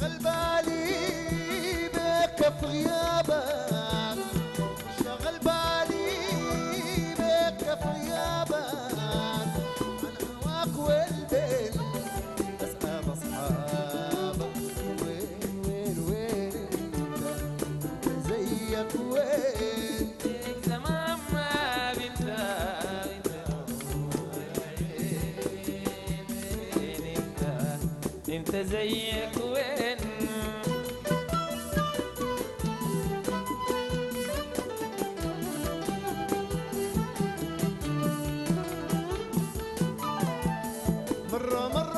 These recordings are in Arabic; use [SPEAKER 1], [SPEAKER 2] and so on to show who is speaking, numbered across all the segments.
[SPEAKER 1] شغل بالي بك في غيابك. شغل بالي بك في غيابك. عن هواك والبين اسحاب أصحابك. وين وين وين؟ زيك وين؟
[SPEAKER 2] زمان ما بنتهي انت زيك وين؟
[SPEAKER 1] Roma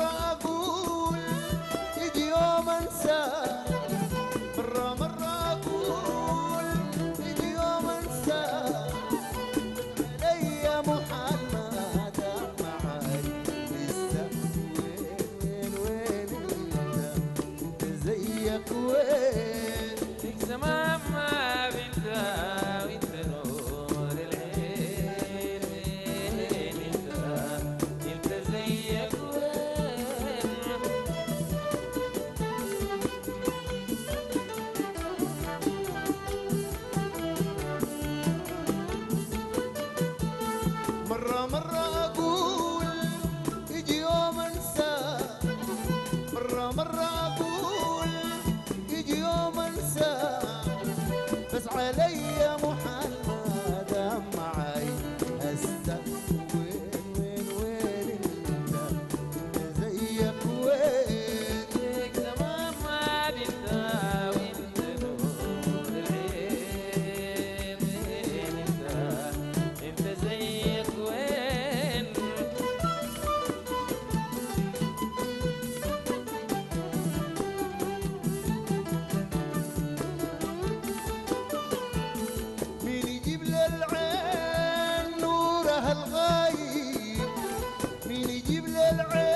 [SPEAKER 1] مرة مرة أقول يجيب